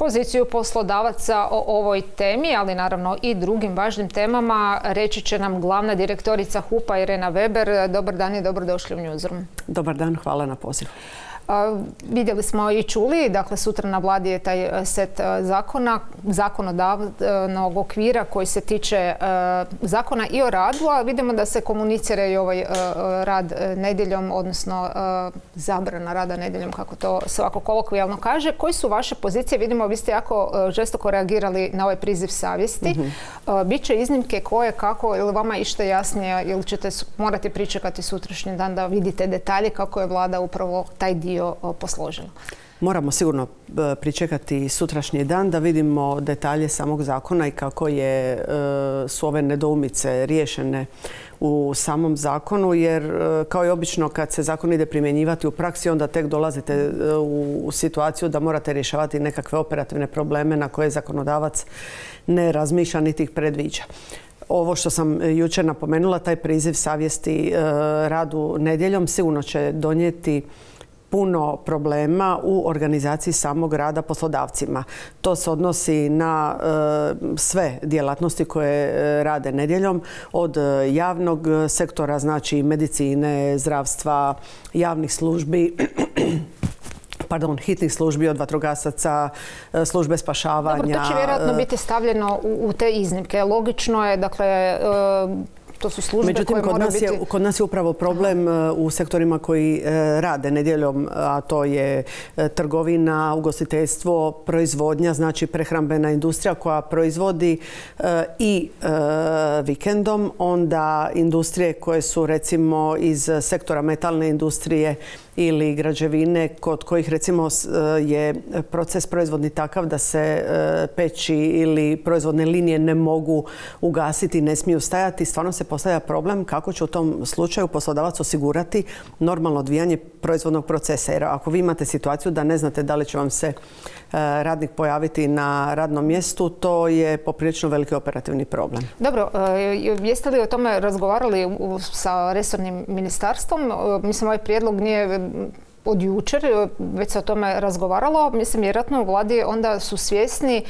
poziciju poslodavaca o ovoj temi, ali naravno i drugim važnim temama. Reći će nam glavna direktorica HUPA Irena Weber. Dobar dan i dobrodošli u Newsroom. Dobar dan, hvala na pozivu. Vidjeli smo i čuli, dakle sutra na vladi je taj e, set e, zakona, zakonodavnog okvira koji se tiče e, zakona i o radu, a vidimo da se komunicira i ovaj rad nedjeljom, odnosno zabrana rada nedjeljom, kako to svako kolokvijalno kaže. Koji su vaše pozicije? Vidimo, vi ste jako žestoko reagirali na ovaj priziv savjesti. Mhm. Biće iznimke koje, kako, ili vama išta jasnije, ili ćete morati pričekati sutrašnji dan da vidite detalje kako je vlada upravo taj dio posložilo? Moramo sigurno e, pričekati sutrašnji dan da vidimo detalje samog zakona i kako je, e, su ove nedoumice riješene u samom zakonu jer e, kao i obično kad se zakon ide primjenjivati u praksi onda tek dolazite u situaciju da morate rješavati nekakve operativne probleme na koje zakonodavac ne razmišlja niti ih predviđa ovo što sam jučer napomenula, taj priziv savjesti radu nedjeljom sigurno će donijeti puno problema u organizaciji samog rada poslodavcima. To se odnosi na e, sve djelatnosti koje e, rade nedjeljom od e, javnog sektora, znači medicine, zdravstva, javnih službi pardon, hitnih službi od vatrogasaca, službe spašavanja. Dobro, to će vjerojatno biti stavljeno u, te iznimke. Logično je, dakle, to su službe Međutim, koje kod nas, je, kod nas je upravo problem e, u sektorima koji e, rade nedjeljom, a to je e, trgovina, ugostiteljstvo, proizvodnja, znači prehrambena industrija koja proizvodi i vikendom, onda industrije koje su recimo iz sektora metalne industrije ili građevine kod kojih recimo je proces proizvodni takav da se peći ili proizvodne linije ne mogu ugasiti, ne smiju stajati, stvarno se postavlja problem kako će u tom slučaju poslodavac osigurati normalno odvijanje proizvodnog procesa. Jer ako vi imate situaciju da ne znate da li će vam se e, radnik pojaviti na radnom mjestu, to je poprilično veliki operativni problem. Dobro, e, jeste li o tome razgovarali sa resornim ministarstvom? E, mislim, ovaj prijedlog nije od jučer, već se o tome razgovaralo. Mislim, vjerojatno u vladi onda su svjesni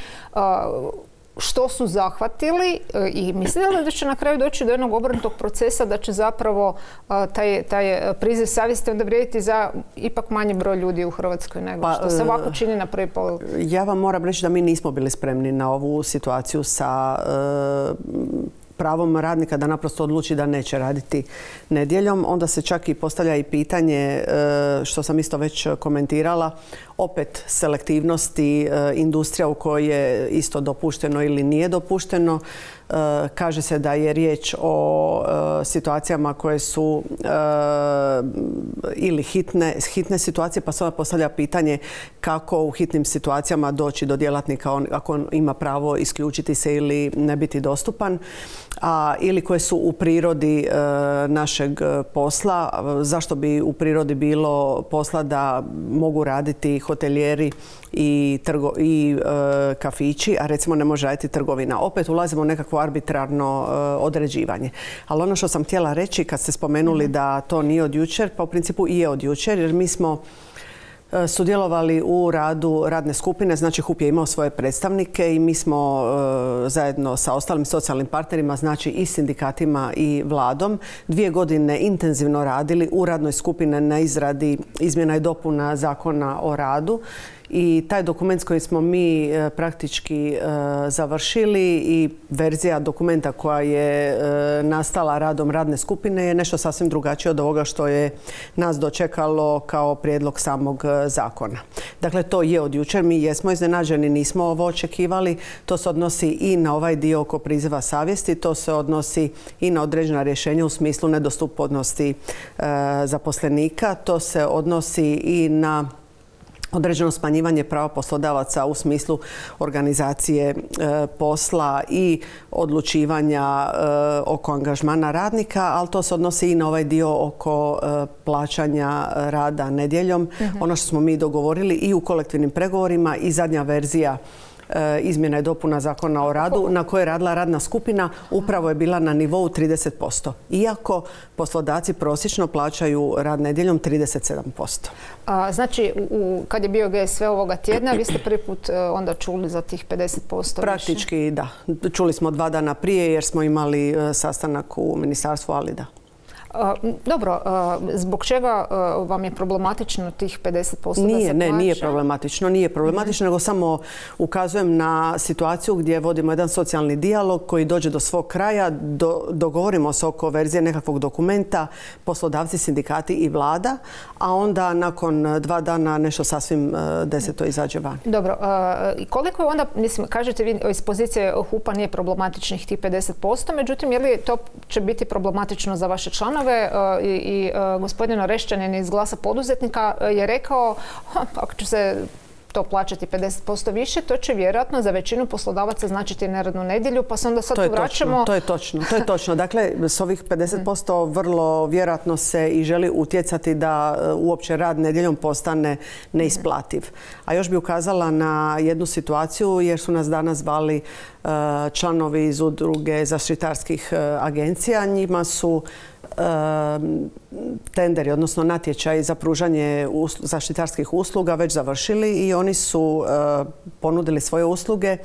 što su zahvatili e, i mislite li da će na kraju doći do jednog obrnutog procesa da će zapravo e, taj, taj priziv savjesti onda vrijediti za ipak manji broj ljudi u Hrvatskoj nego pa, što se ovako čini na prvi pogled? Ja vam moram reći da mi nismo bili spremni na ovu situaciju sa pravom radnika da naprosto odluči da neće raditi nedjeljom. Onda se čak i postavlja i pitanje, što sam isto već komentirala, opet selektivnosti e, industrija u kojoj je isto dopušteno ili nije dopušteno. E, kaže se da je riječ o e, situacijama koje su ili hitne, hitne situacije, pa se onda postavlja pitanje kako u hitnim situacijama doći do djelatnika ako on ima pravo isključiti se ili ne biti dostupan, a ili koje su u prirodi našeg posla. Zašto bi u prirodi bilo posla da mogu raditi hotelijeri i, i e, kafići, a recimo ne može raditi trgovina. Opet ulazimo u nekakvo arbitrarno e, određivanje. Ali ono što sam htjela reći kad ste spomenuli mhm. da to nije od jučer, pa u principu i je od jučer jer mi smo E, sudjelovali u radu radne skupine. Znači HUP je imao svoje predstavnike i mi smo e, zajedno sa ostalim socijalnim partnerima, znači i sindikatima i vladom, dvije godine intenzivno radili u radnoj skupine na izradi izmjena i dopuna zakona o radu i taj dokument s kojim smo mi e, praktički e, završili i verzija dokumenta koja je e, nastala radom radne skupine je nešto sasvim drugačije od ovoga što je nas dočekalo kao prijedlog samog zakona. Dakle, to je od jučer. Mi jesmo iznenađeni, nismo ovo očekivali. To se odnosi i na ovaj dio oko priziva savjesti, to se odnosi i na određena rješenja u smislu nedostupnosti zaposlenika, to se odnosi i na određeno smanjivanje prava poslodavaca u smislu organizacije e, posla i odlučivanja e, oko angažmana radnika, ali to se odnosi i na ovaj dio oko e, plaćanja rada nedjeljom. Mhm. Ono što smo mi dogovorili i u kolektivnim pregovorima i zadnja verzija izmjena i dopuna zakona o radu na kojoj je radila radna skupina upravo je bila na nivou 30%. Iako poslodavci prosječno plaćaju rad nedjeljom 37%. A, znači, kad je bio GSV ovoga tjedna, vi ste prvi put e, onda čuli za tih 50% Praktički da. Čuli smo dva dana prije jer smo imali e, sastanak u ministarstvu, ali da. Dobro, zbog čega vam je problematično tih 50% nije, da se Ne, nije problematično, nije problematično, nego samo ukazujem na situaciju gdje vodimo jedan socijalni dijalog koji dođe do svog kraja, dogovorimo se oko verzije nekakvog dokumenta, poslodavci, sindikati i vlada, a onda nakon dva dana nešto sasvim deseto izađe van. Dobro, koliko je onda, mislim, kažete vi iz pozicije HUPA nije problematičnih tih 50%, međutim, je li to će biti problematično za vaše članove? E, i, i e, gospodin Orešćanin iz glasa poduzetnika e, je rekao ako će se to plaćati 50% više, to će vjerojatno za većinu poslodavaca značiti neradnu nedjelju, pa se onda sad to vraćamo... to je točno, to je točno. Dakle, s ovih 50% vrlo vjerojatno se i želi utjecati da uopće rad nedjeljom postane neisplativ. A još bi ukazala na jednu situaciju jer su nas danas zvali članovi iz udruge zaštitarskih agencija. Njima su tenderi, odnosno natječaj za pružanje zaštitarskih usluga već završili i oni su eh, ponudili svoje usluge eh,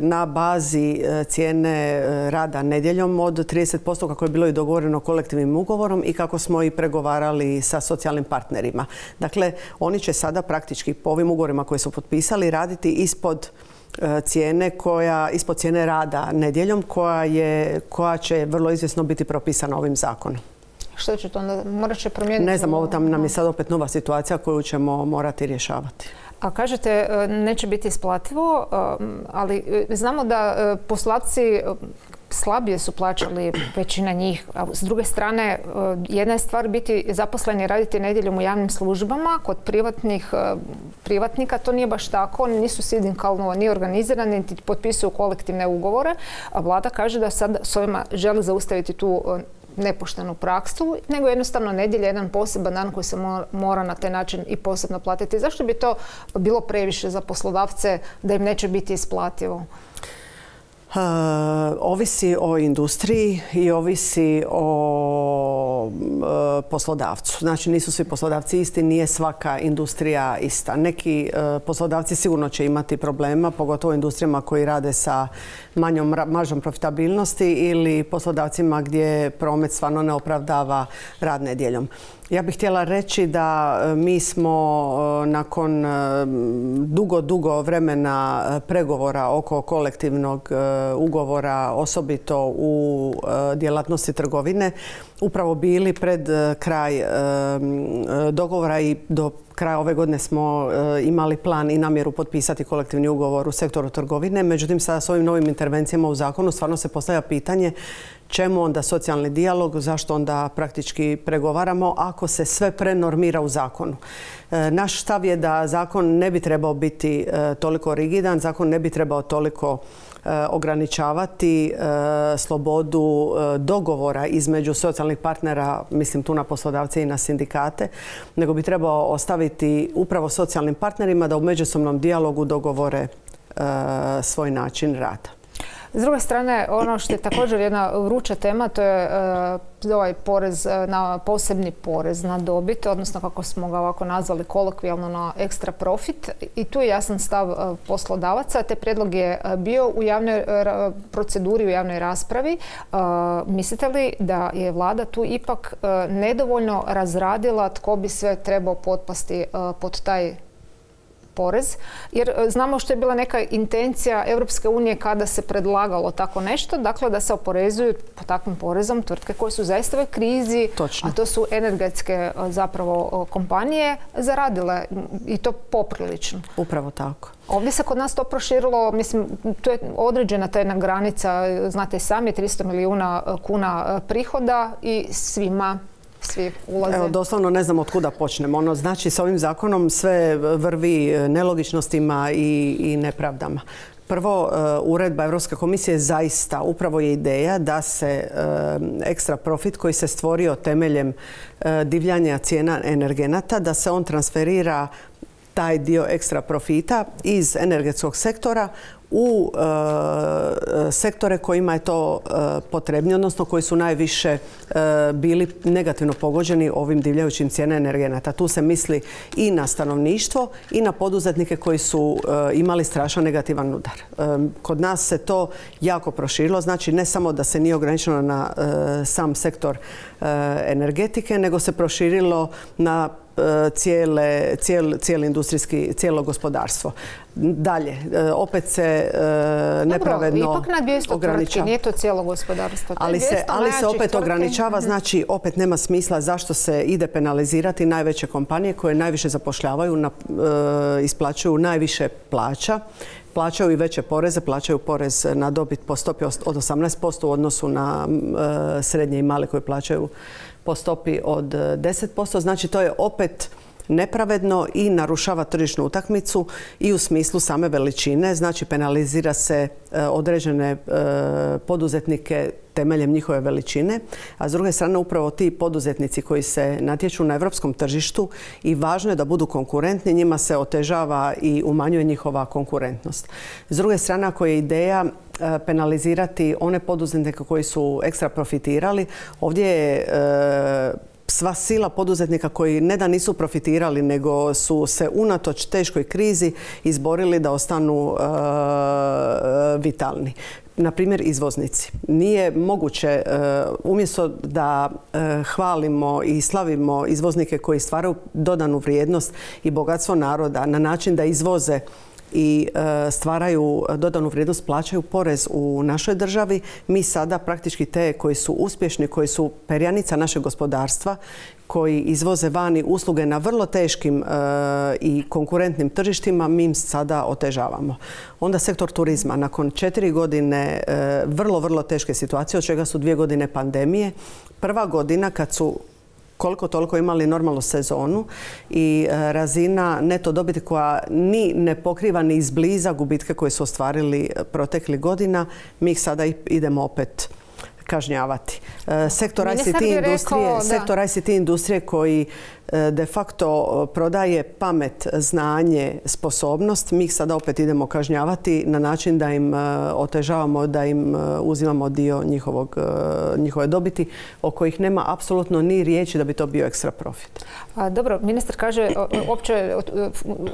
na bazi eh, cijene rada nedjeljom od 30% kako je bilo i dogovoreno kolektivnim ugovorom i kako smo i pregovarali sa socijalnim partnerima. Dakle, oni će sada praktički po ovim ugovorima koje su potpisali raditi ispod cijene koja, ispod cijene rada nedjeljom koja, je, koja će vrlo izvjesno biti propisana ovim zakonom. Što će to onda? Morat će promijeniti? Ne znam, ovo tam nam je sad opet nova situacija koju ćemo morati rješavati. A kažete, e, neće biti isplativo, e, ali znamo da poslodavci slabije su plaćali većina njih. A s druge strane, e, jedna je stvar biti zaposleni raditi nedjeljom u javnim službama. Kod privatnih e, privatnika to nije baš tako. Oni nisu sindikalno ni organizirani, niti potpisuju kolektivne ugovore. A vlada kaže da sad s ovima želi zaustaviti tu e, nepoštenu praksu, nego jednostavno nedjelja jedan poseban dan koji se mora na taj način i posebno platiti. Zašto bi to bilo previše za poslodavce da im neće biti isplativo? Ovisi o industriji i ovisi o uh, poslodavcu. Znači nisu svi poslodavci isti, nije svaka industrija ista. Neki uh, poslodavci sigurno će imati problema, pogotovo industrijama koji rade sa manjom maržom profitabilnosti ili poslodavcima gdje promet stvarno ne opravdava rad nedjeljom. Ja bih htjela reći da e, mi smo e, nakon e, dugo, dugo vremena pregovora oko kolektivnog ugovora, osobito u djelatnosti trgovine, upravo bili pred kraj dogovora i do kraja ove godine smo imali plan i namjeru potpisati kolektivni ugovor u sektoru trgovine. Međutim, sada s ovim novim intervencijama u zakonu stvarno se postavlja pitanje čemu onda socijalni dijalog, zašto onda praktički pregovaramo ako se sve prenormira u zakonu. E, naš stav je da zakon ne bi trebao biti e, toliko rigidan, zakon ne bi trebao toliko e, ograničavati slobodu dogovora između socijalnih partnera, mislim tu na poslodavce i na sindikate, nego bi trebao ostaviti upravo socijalnim partnerima da u međusobnom dijalogu dogovore svoj način rada. S druge strane, ono što je također jedna vruća tema, to je uh, ovaj porez uh, na posebni porez na dobit, odnosno kako smo ga ovako nazvali kolokvijalno na ekstra profit. I tu je jasan stav uh, poslodavaca. Te prijedlog je bio u javnoj proceduri, u javnoj raspravi. Mislite li da je vlada tu ipak nedovoljno razradila tko bi sve trebao potpasti pod taj porez, jer e, znamo što je bila neka intencija Europske unije kada se predlagalo tako nešto, dakle da se oporezuju po takvim porezom tvrtke koje su zaista u krizi, a to su energetske e, zapravo kompanije zaradile i to poprilično. Upravo tako. Ovdje se kod nas to proširilo, mislim, to je određena ta jedna granica, znate sami, 300 milijuna e, kuna prihoda i svima svi ulaze? Evo, doslovno ne znam od kuda počnemo. Ono, znači, s ovim zakonom sve vrvi nelogičnostima i, i nepravdama. Prvo, e, uredba Europske komisije zaista upravo je ideja da se e, ekstra profit koji se stvorio temeljem e, divljanja cijena energenata, da se on transferira taj dio ekstra profita iz energetskog sektora u e, sektore kojima je to e, odnosno koji su najviše e, bili negativno pogođeni ovim divljajućim cijena energenata. Tu se misli i na stanovništvo i na poduzetnike koji su imali strašan negativan udar. Kod nas se to jako proširilo, znači ne samo da se nije ograničeno na sam sektor energetike, nego se proširilo na cijele, cijel, industrijski, cijelo gospodarstvo. Dalje, e, opet se e, nepravedno ipak na 200 ograničava. nije to cijelo gospodarstvo. ali se, ali se opet ograničava, mhm. znači opet nema smisla zašto se ide penalizirati najveće kompanije koje najviše zapošljavaju, na, e, isplaćuju najviše plaća plaćaju i veće poreze, plaćaju porez na dobit po stopi od 18% u odnosu na srednje i male koje plaćaju po stopi od 10%. Znači to je opet nepravedno i narušava tržišnu utakmicu i u smislu same veličine. Znači penalizira se e, određene e, poduzetnike temeljem njihove veličine, a s druge strane upravo ti poduzetnici koji se natječu na europskom tržištu i važno je da budu konkurentni, njima se otežava i umanjuje njihova konkurentnost. S druge strane, ako je ideja e, penalizirati one poduzetnike koji su ekstra profitirali, ovdje je sva sila poduzetnika koji ne da nisu profitirali, nego su se unatoč teškoj krizi izborili da ostanu e, vitalni. Na primjer, izvoznici. Nije moguće, e, umjesto da e, hvalimo i slavimo izvoznike koji stvaraju dodanu vrijednost i bogatstvo naroda na način da izvoze i e, stvaraju dodanu vrijednost, plaćaju porez u našoj državi. Mi sada praktički te koji su uspješni, koji su perjanica našeg gospodarstva, koji izvoze vani usluge na vrlo teškim e, i konkurentnim tržištima, mi im sada otežavamo. Onda sektor turizma. Nakon četiri godine e, vrlo, vrlo teške situacije, od čega su dvije godine pandemije, prva godina kad su koliko toliko imali normalnu sezonu i e, razina neto dobiti koja ni ne pokriva ni izbliza gubitke koje su ostvarili protekli godina, mi ih sada idemo opet kažnjavati. E, sektor ICT industrije, sektor ICT industrije koji E, de facto e, prodaje pamet, znanje, sposobnost, mi ih sada opet idemo kažnjavati na način da im e, otežavamo, da im uzimamo dio njihovog, njihove dobiti o kojih nema apsolutno ni riječi da bi to bio ekstra profit. A, dobro, ministar kaže, opće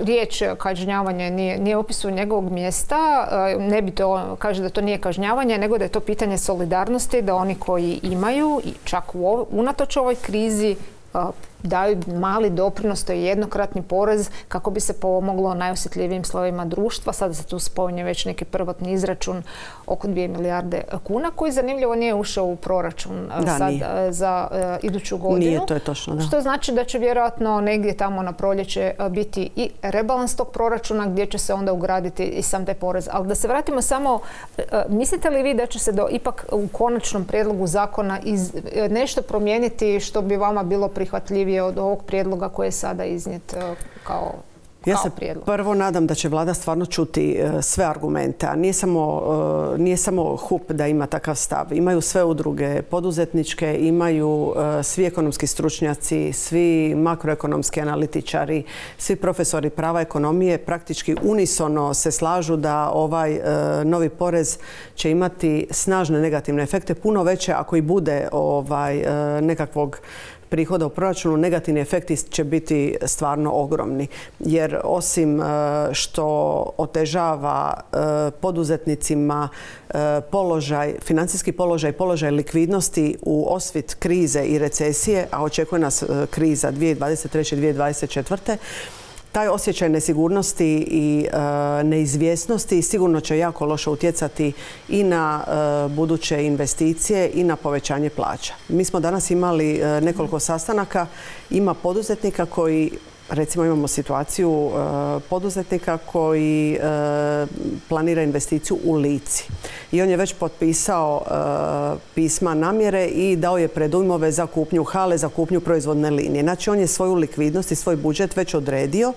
riječ kažnjavanje nije, nije opisu njegovog mjesta, ne bi to, kaže da to nije kažnjavanje, nego da je to pitanje solidarnosti, da oni koji imaju, čak u, unatoč ovoj krizi, daju mali doprinos, to je jednokratni porez kako bi se pomoglo najosjetljivijim slovima društva. Sada se tu spominje već neki prvotni izračun oko 2 milijarde kuna koji zanimljivo nije ušao u proračun sad za iduću godinu. Nije, to je točno. Da. Što znači da će vjerojatno negdje tamo na proljeće biti i rebalans tog proračuna gdje će se onda ugraditi i sam taj porez. Ali da se vratimo samo, mislite li vi da će se do, ipak u konačnom prijedlogu zakona iz, nešto promijeniti što bi vama bilo prihvatljivije od ovog prijedloga koji je sada iznijet e, kao ja se prvo nadam da će vlada stvarno čuti e, sve argumente, a nije samo, e, nije samo HUP da ima takav stav. Imaju sve udruge poduzetničke, imaju svi ekonomski stručnjaci, svi makroekonomski analitičari, svi profesori prava ekonomije praktički unisono se slažu da ovaj novi porez će imati snažne negativne efekte, puno veće ako i bude ovaj nekakvog prihoda u proračunu, negativni efekti će biti stvarno ogromni. Jer osim e, što otežava e, poduzetnicima e, položaj, financijski položaj, položaj likvidnosti u osvit krize i recesije, a očekuje nas kriza 2023. 2024 taj osjećaj nesigurnosti i e, neizvjesnosti sigurno će jako loše utjecati i na e, buduće investicije i na povećanje plaća. Mi smo danas imali e, nekoliko sastanaka. Ima poduzetnika koji recimo imamo situaciju poduzetnika koji planira investiciju u Lici. I on je već potpisao pisma namjere i dao je predujmove za kupnju hale, za kupnju proizvodne linije. Znači on je svoju likvidnost i svoj budžet već odredio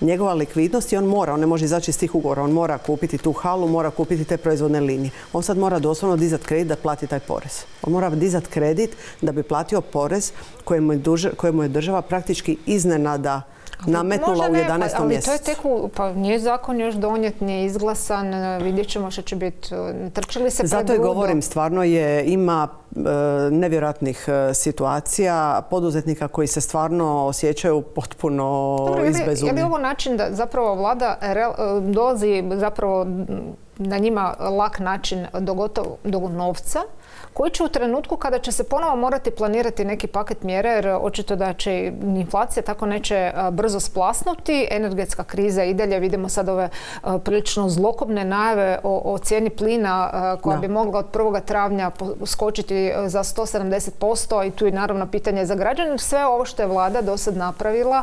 njegova likvidnost i on mora, on ne može izaći iz tih ugovora, on mora kupiti tu halu, mora kupiti te proizvodne linije. On sad mora doslovno dizati kredit da plati taj porez. On mora dizati kredit da bi platio porez kojemu je, država praktički iznenada nametnula u 11. mjesecu. Ali to je tek, pa nije zakon još donijet, nije izglasan, vidjet ćemo što će biti. Trčili se Zato je govorim, stvarno je, ima e, nevjerojatnih e, situacija poduzetnika koji se stvarno osjećaju potpuno izbezumni. Je li ovo način da zapravo vlada e, dolazi zapravo na njima lak način do, do novca koji će u trenutku kada će se ponovo morati planirati neki paket mjera jer očito da će inflacija tako neće brzo splasnuti. Energetska kriza i dalje vidimo sad ove prilično zlokobne najave o, cijeni plina koja bi mogla od 1. travnja skočiti za 170% i tu je naravno pitanje za građane. Sve ovo što je vlada do sad napravila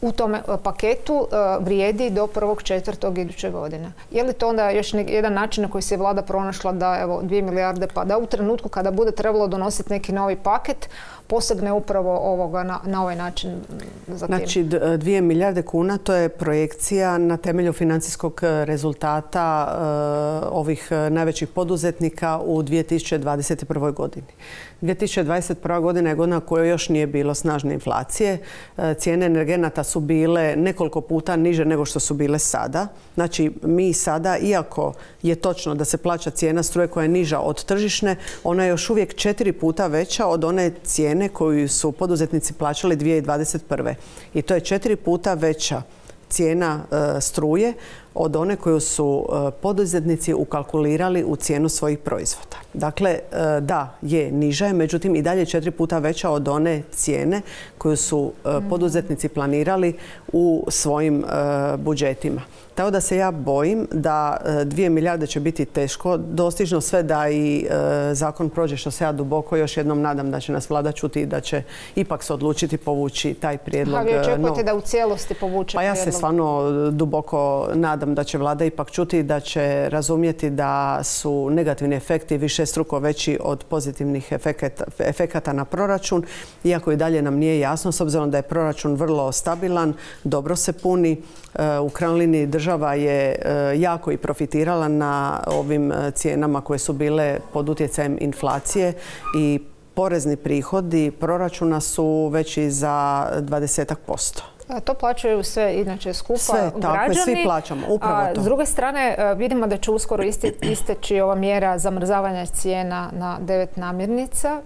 u tom e, paketu e, vrijedi do prvog četvrtog iduće godine. Je li to onda još jedan način na koji se vlada pronašla da evo 2 milijarde pa da u trenutku kada bude trebalo donositi neki novi paket posegne upravo ovoga na, ovaj način za Znači, dvije milijarde kuna to je projekcija na temelju financijskog e, rezultata e, ovih e, najvećih poduzetnika u 2021. godini. 2021. godina je godina koja još nije bilo snažne inflacije. Cijene energenata su bile nekoliko puta niže nego što su bile sada. Znači, mi sada, iako je točno da se plaća cijena struje koja je niža od tržišne, ona je još uvijek četiri puta veća od one cijene cijene koju su poduzetnici plaćali 2021. I to je četiri puta veća cijena e, struje od one koju su e, poduzetnici ukalkulirali u cijenu svojih proizvoda. Dakle, e, da, je niža, međutim i dalje četiri puta veća od one cijene koju su poduzetnici planirali u svojim budžetima. Tako da se ja bojim da e, dvije milijarde će biti teško dostižno sve da i e, zakon prođe što se ja duboko još jednom nadam da će nas vlada čuti i da će ipak se odlučiti povući taj prijedlog. A vi očekujete da u cijelosti povuče Pa ja se stvarno duboko nadam da će vlada ipak čuti da će razumjeti da su negativni efekti više struko veći od pozitivnih efekata na proračun. Iako i dalje nam nije jasno s obzirom da je proračun vrlo stabilan, dobro se puni. E, u krajnjoj liniji država je e, jako i profitirala na ovim e, cijenama koje su bile pod utjecajem inflacije i porezni prihodi proračuna su veći za 20%. A to plaćaju sve inače skupa sve, građani. svi plaćamo, upravo to. S druge strane, vidimo da će uskoro isteći ova mjera zamrzavanja cijena na devet namirnica.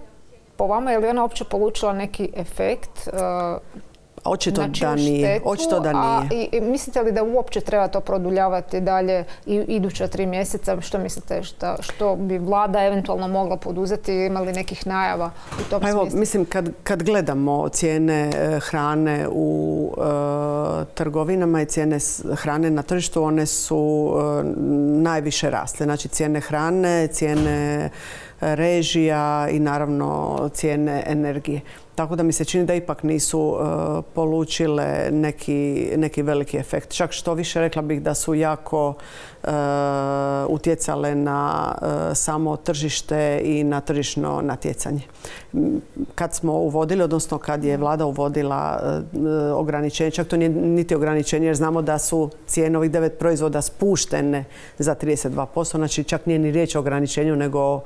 Po vama je li ona uopće polučila neki efekt? Očito da nije. Očito da nije. i, mislite li da uopće treba to produljavati dalje i iduća tri mjeseca? Što mislite što, što bi vlada eventualno mogla poduzeti? Ima li nekih najava u tom pa evo, Mislim, kad, kad gledamo cijene e, hrane u e, trgovinama i cijene hrane na tržištu, one su e, najviše rasle. Znači, cijene hrane, cijene režija i naravno cijene energije. Tako da mi se čini da ipak nisu e, polučile neki, neki veliki efekt. Čak što više rekla bih da su jako e, utjecale na e, samo tržište i na tržišno natjecanje. Kad smo uvodili, odnosno kad je vlada uvodila ograničenje, čak to nije niti ograničenje jer znamo da su cijene ovih devet proizvoda spuštene za 32%, znači čak nije ni riječ o ograničenju nego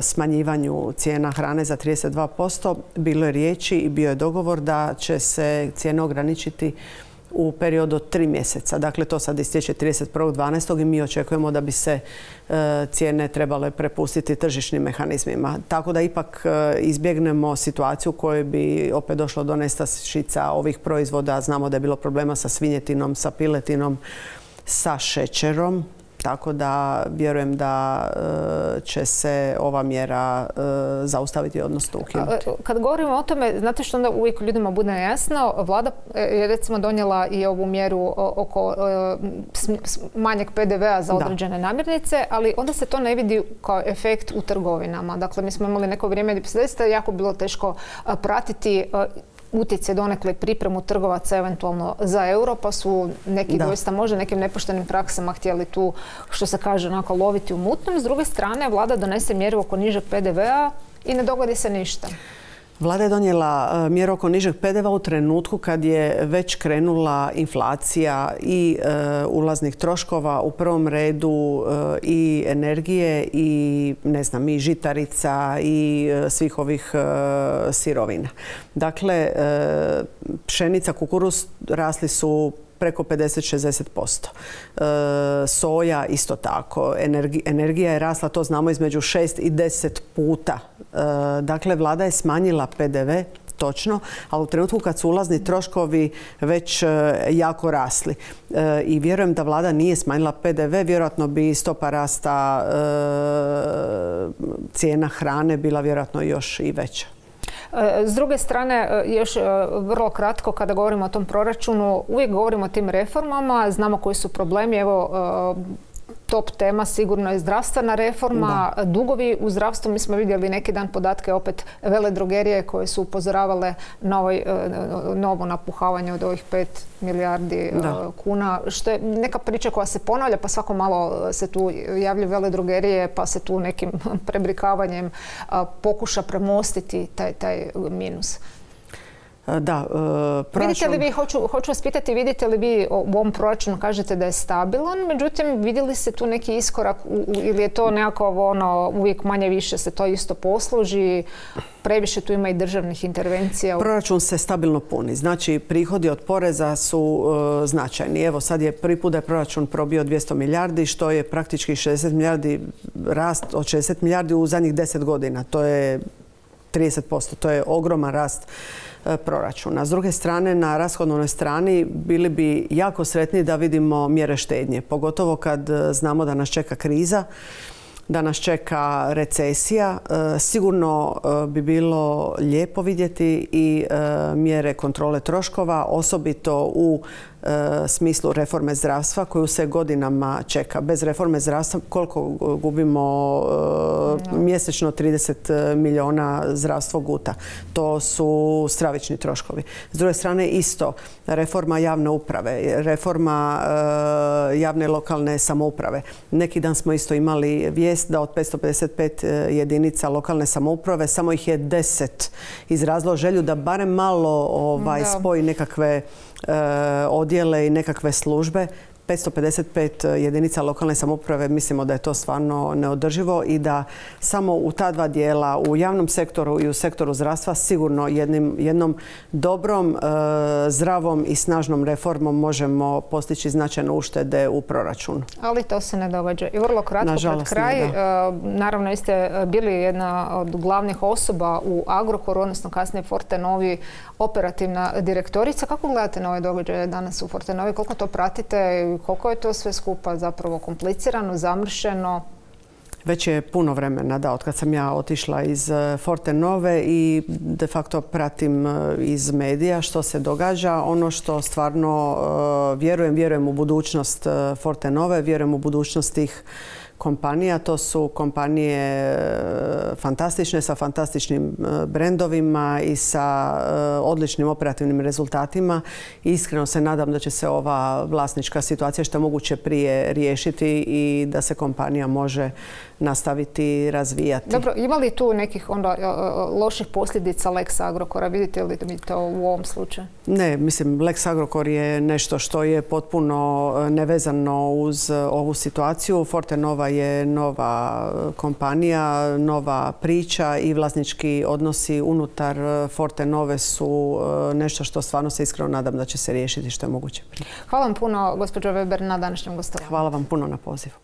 smanjivanju cijena hrane za 32%. Bilo je riječi i bio je dogovor da će se cijene ograničiti u periodu od tri mjeseca. Dakle, to sad istječe 31.12. i mi očekujemo da bi se e, cijene trebale prepustiti tržišnim mehanizmima. Tako da ipak e, izbjegnemo situaciju u kojoj bi opet došlo do nestašica ovih proizvoda. Znamo da je bilo problema sa svinjetinom, sa piletinom, sa šećerom tako da vjerujem da e, će se ova mjera e, zaustaviti, odnosno ukinuti. Kad govorimo o tome, znate što onda uvijek ljudima bude jasno, vlada je recimo donijela i ovu mjeru oko e, manjeg PDV-a za određene namirnice, ali onda se to ne vidi kao efekt u trgovinama. Dakle, mi smo imali neko vrijeme gdje se jako bilo teško pratiti utjecaj donekle pripremu trgovaca eventualno za euro, pa su neki doista možda nekim nepoštenim praksama htjeli tu, što se kaže, onako loviti u mutnom. S druge strane, vlada donese mjeru oko nižeg PDV-a i ne dogodi se ništa. Vlada je donijela e, mjeru oko nižeg pdv u trenutku kad je već krenula inflacija i e, ulaznih troškova u prvom redu e, i energije i ne znam i žitarica i svih ovih sirovina. Dakle, pšenica, kukuruz rasli su preko 50-60%. E, soja isto tako. energija je rasla, to znamo, između 6 i 10 puta. E, dakle, vlada je smanjila PDV točno, ali u trenutku kad su ulazni troškovi već e, jako rasli. I vjerujem da vlada nije smanjila PDV, vjerojatno bi stopa rasta cijena hrane bila vjerojatno još i veća. S druge strane, e, još e, vrlo kratko kada govorimo o tom proračunu, uvijek govorimo o tim reformama, znamo koji su problemi. Evo, e, top tema sigurno je zdravstvena reforma, dugovi u zdravstvu. Mi smo vidjeli neki dan podatke opet vele drogerije koje su upozoravale na ovaj, e, novo napuhavanje od ovih 5 milijardi e, kuna. Što je neka priča koja se ponavlja pa svako malo se tu javljaju vele drogerije pa se tu nekim prebrikavanjem pokuša premostiti taj, taj minus. Da, e, Vidite li vi, hoću, hoću vas pitati, vidite li vi u ovom proračunu kažete da je stabilan, međutim vidjeli ste tu neki iskorak ili je to nekako ono, uvijek manje više se to isto posluži, previše tu ima i državnih intervencija. Proračun se stabilno puni, znači prihodi od poreza su e, značajni. Evo sad je prvi put da je proračun probio 200 milijardi, što je praktički 60 milijardi rast od 60 milijardi u zadnjih 10 godina. To je 30%, to je ogroman rast E, proračuna. S druge strane, na rashodovnoj strani bili bi jako sretni da vidimo mjere štednje, pogotovo kad e, znamo da nas čeka kriza da nas čeka recesija. E, sigurno bi bilo lijepo vidjeti i mjere kontrole troškova, osobito u smislu reforme zdravstva koju se godinama čeka. Bez reforme zdravstva koliko gubimo e, mjesečno 30 milijuna zdravstvo guta. To su stravični troškovi. S druge strane isto reforma javne uprave, reforma e, javne lokalne samouprave. Neki dan smo isto imali vijest da od 555 jedinica lokalne samouprave samo ih je 10 izrazilo želju da barem malo ovaj, spoji nekakve odjele i nekakve službe 555 jedinica lokalne samouprave mislimo da je to stvarno neodrživo i da samo u ta dva dijela, u javnom sektoru i u sektoru zdravstva sigurno jednim, jednom dobrom, e, zdravom i snažnom reformom možemo postići značajne uštede u proračunu. Ali to se ne događa. I vrlo kratko pred kraj, e, naravno vi ste bili jedna od glavnih osoba u Agrokoru, odnosno kasnije Fortenovi, operativna direktorica. Kako gledate na ove događaje danas u Fortenovi? Koliko to pratite? koliko je to sve skupa zapravo komplicirano, zamršeno? Već je puno vremena, da, od kad sam ja otišla iz e, Forte Nove i de facto pratim e, iz medija što se događa. Ono što stvarno e, vjerujem, vjerujem u budućnost Forte Nove, vjerujem u budućnost tih kompanija. To su kompanije e, fantastične sa fantastičnim e, brendovima i sa e, odličnim operativnim rezultatima. Iskreno se nadam da će se ova vlasnička situacija što moguće prije riješiti i da se kompanija može nastaviti razvijati. Dobro, ima li tu nekih onda loših posljedica Lex Agrokora? Vidite li mi to u ovom slučaju? Ne, mislim, Lex Agrokor je nešto što je potpuno nevezano uz ovu situaciju. Forte Nova je nova kompanija, nova priča i vlasnički odnosi unutar Forte Nove su e, nešto što stvarno se iskreno nadam da će se riješiti što je moguće Hvala vam puno, gospođo Weber, na današnjem gostovanju. Hvala vam puno na pozivu.